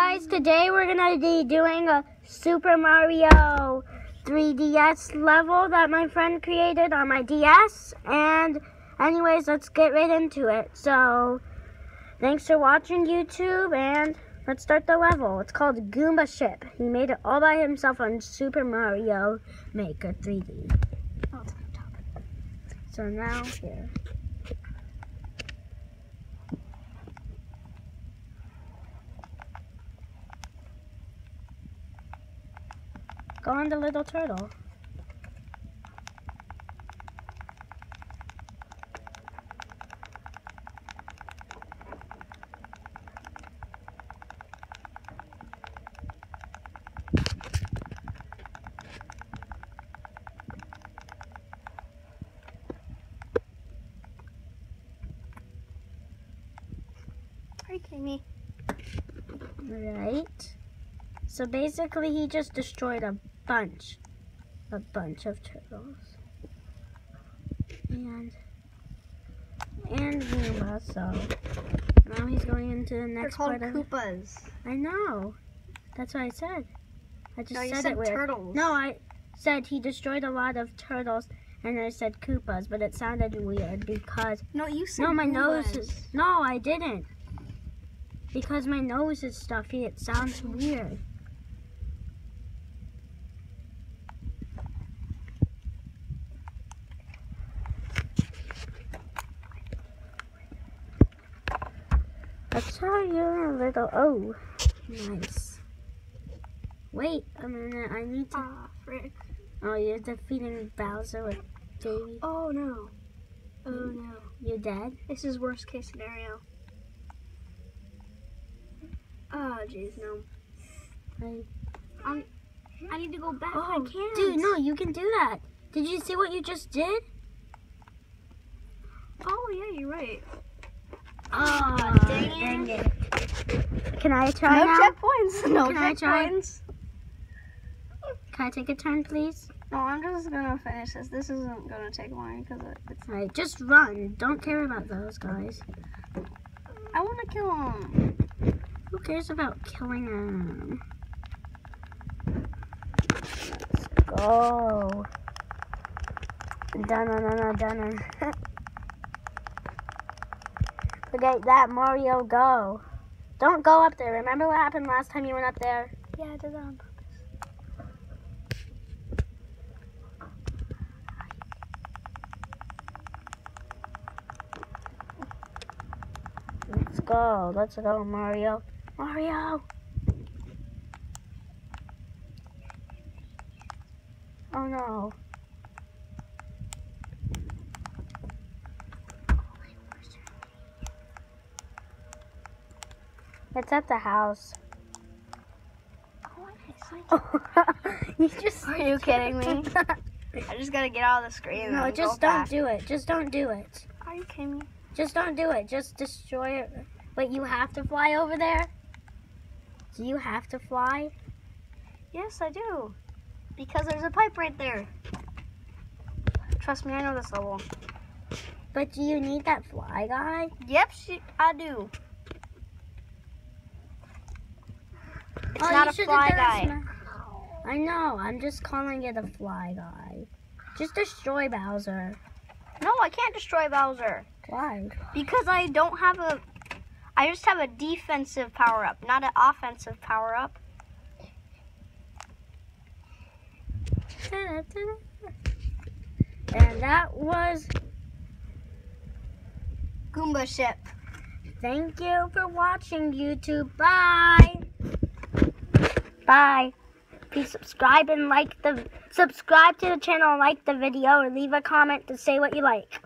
guys, today we're gonna be doing a Super Mario 3DS level that my friend created on my DS. And anyways, let's get right into it. So, thanks for watching YouTube and let's start the level. It's called Goomba Ship. He made it all by himself on Super Mario Maker 3D. So now here. On the little turtle. Right. So basically, he just destroyed a bunch, a bunch of turtles. And, and Goomba, so now he's going into the next They're called part of Koopas. I know. That's what I said. I just No, said, said it weird. turtles. No, I said he destroyed a lot of turtles, and I said Koopas, but it sounded weird because No, you said no, my nose. Is, no, I didn't. Because my nose is stuffy, it sounds weird. Let's try you a little. Oh, nice. Wait a minute. I need to. Ah, frick. Oh, you're defeating Bowser with baby. Oh no. Oh no. You're dead? This is worst case scenario. Oh jeez, no. I, I'm, I need to go back. oh, I can't. dude, no, you can do that. Did you see what you just did? Oh yeah, you're right. Dang it. Can I try no now? checkpoints. No Can I try? checkpoints. Can I take a turn, please? No, I'm just gonna finish this. This isn't gonna take long because it's. Alright, just run. Don't care about those guys. I want to kill them. Who cares about killing them? Let's go. Dun dun dun dun at that Mario go. Don't go up there. Remember what happened last time you went up there? Yeah, I did that on purpose. Let's go. Let's go, Mario. Mario! Oh no. It's at the house. Oh, you just Are you kidding me? I just gotta get out of the screen. no, just don't back. do it. Just don't do it. Are you kidding me? Just don't do it. Just destroy it. But you have to fly over there? Do you have to fly? Yes, I do. Because there's a pipe right there. Trust me, I know this level. But do you need that fly guy? Yep, I do. It's Oh, not a fly guy. I know. I'm just calling it a fly guy. Just destroy Bowser. No, I can't destroy Bowser. Why? Because I don't have a. I just have a defensive power up, not an offensive power up. And that was. Goomba ship. Thank you for watching, YouTube. Bye. Bye. Please subscribe and like the subscribe to the channel, like the video, or leave a comment to say what you like.